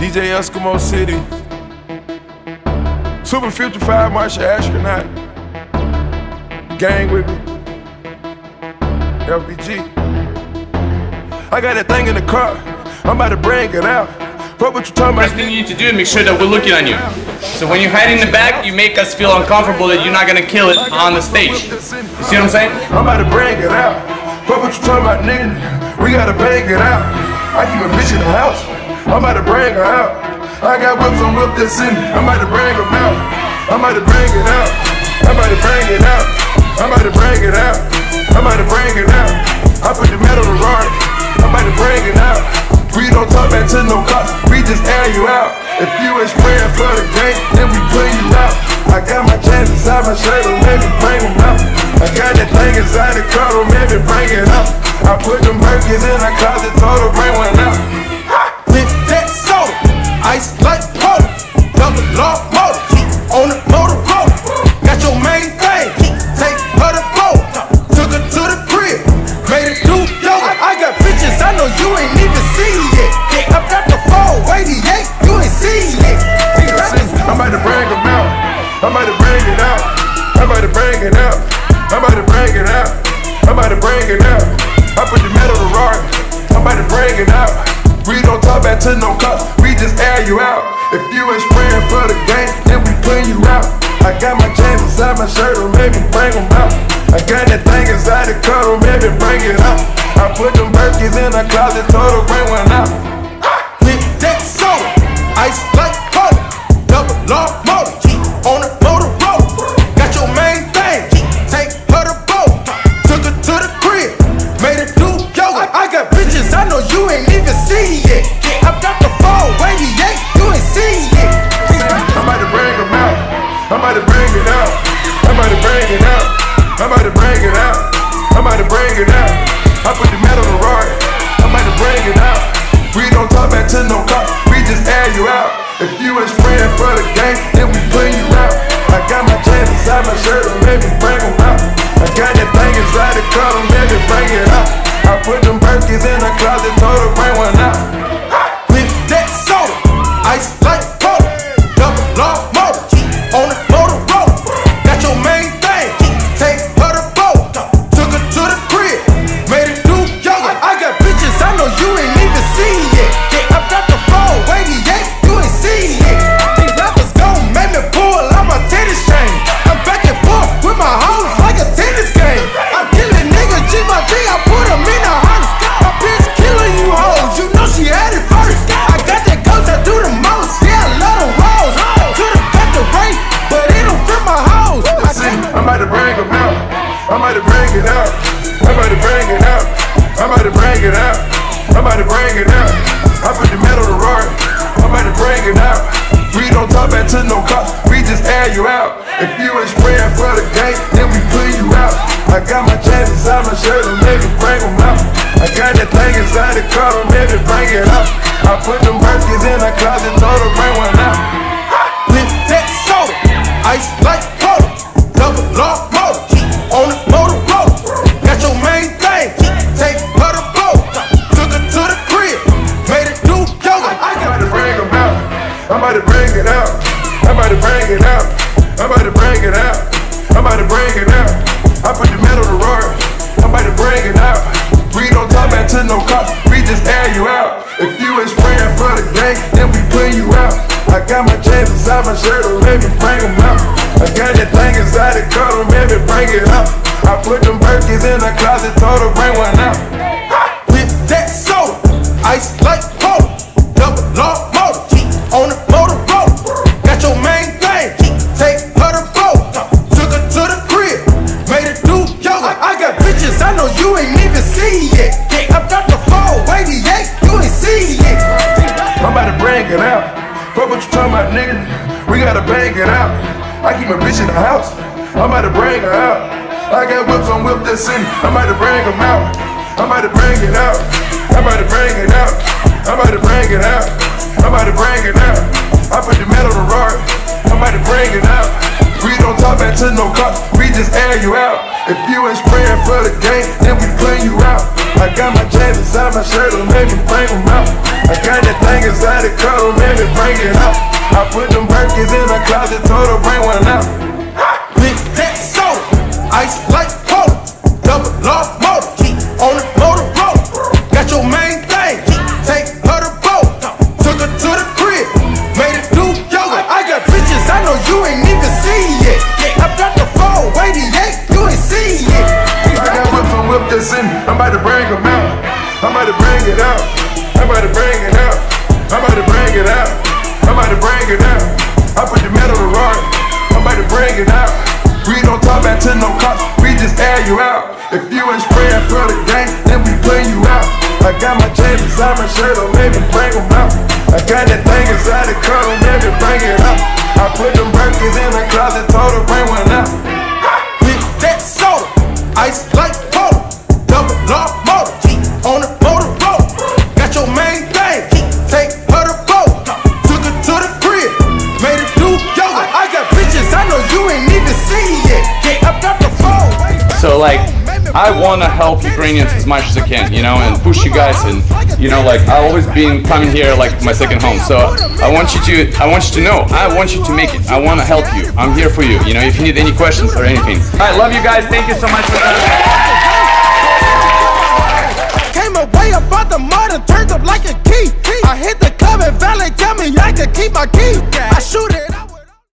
DJ Eskimo City. Super Future 5 Martial Astronaut. Gang with me. LPG. I got that thing in the car. I'm about to bring it out. What you talking First about? thing you need to do is make sure that we're looking on you. So when you're hiding in the back, you make us feel uncomfortable that you're not gonna kill it on the stage. You see what I'm saying? I'm about to bring it out. What what you talking about, nigga? We gotta bang it out. I keep a bitch in the house. I'm about to bring her out. I got whips on whip this in. I'm about to bring them out. I'm about to bring it out. I'm about to bring it out. I'm about to bring it out. I'm about to bring it out. I put the metal to Rory. I'm about to bring it out. We don't talk back to no cops. We just air you out. If you ain't spraying for the game, then we put you out. I got my chains inside my shirt, or maybe bring them out. I got that thing inside the car, or maybe bring it out. I put them Birkins in the closet, told her bring one out. To no cops. We just air you out. If you ain't spraying for the game, then we putting you out. I got my chains inside my shirt, or maybe bring them out. I got that thing inside the or maybe bring it out. I put them Birkins in the closet, told her bring one out. lit that soda, ice like water, double law motor, just air you out. If you ain't spraying for the game, then we putting you out. I got my chains inside my shirt, or maybe bring them out. I got that thing inside the car, maybe bring it out. I put them Birkins in the closet, told her don't talk back to no cops. We just air you out. If you ain't spraying for the game, then we put you out. I got my chains inside my shirt, or maybe bring them out. I got that thing inside the car, or maybe bring it out. I put them Birkins in the closet, told her bring one out. lit that soda, ice like shirt, or maybe bring them out. I got that thing inside the car, or maybe bring it out. I put them Birkins in the closet, told her bring one out. lit that soda, ice like water, double law motor, keep on the motor road. Got your main thing, take her to boat, took her to the crib, made her do yoga. I got bitches I know you ain't even seen yet. I got the 488, you ain't seen yet. I'm about to bring it out. Fuck what you talking about, nigga. We gotta bang it out. I keep my bitch in the house. I'm about to bring her out. I got whips on whip this city. I'm about to bring them out. I'm about to bring it out. I'm about to bring it out. I'm about to bring it out. I'm about to bring it out. I put the metal to Rory. I'm about to bring it out. We don't talk back to no cops. We just air you out. If you ain't spraying for the game, then we putting you out. I got my chains inside my shirt, don't make me bring them out. I got that thing inside the car, don't make me bring it out. I put them Birkins in the closet, told her bring one out. Big that soda, ice like cola, double law motor, keep on the motor roll. Got your main thing, take her to boat, took her to the crib, made it do yoga. I got bitches I know you ain't even seen yet. I got the phone, waiting, you ain't seen yet. I got whips on whip that's in, I'm about to bring them bring it out. I'm about to bring it out. I'm about to bring it out. I'm about to bring it out. I put the metal to rock. I'm about to bring it out. We don't talk back to no cops, we just air you out. If you ain't spraying for the game, then we bring you out. I got my chains inside my shirt, don't make me bring them out. I got that thing inside the car, I want to help Ukrainians as much as I can, you know, and push you guys, and you know, like I've always been coming here like my second home. So I want you to, I want you to know, I want you to make it. I want to help you. I'm here for you. You know, if you need any questions or anything. I love you guys. Thank you so much for coming. Came away about the mud and turned up like a key. I hit the club and valet tell me I can keep my key. I shoot it.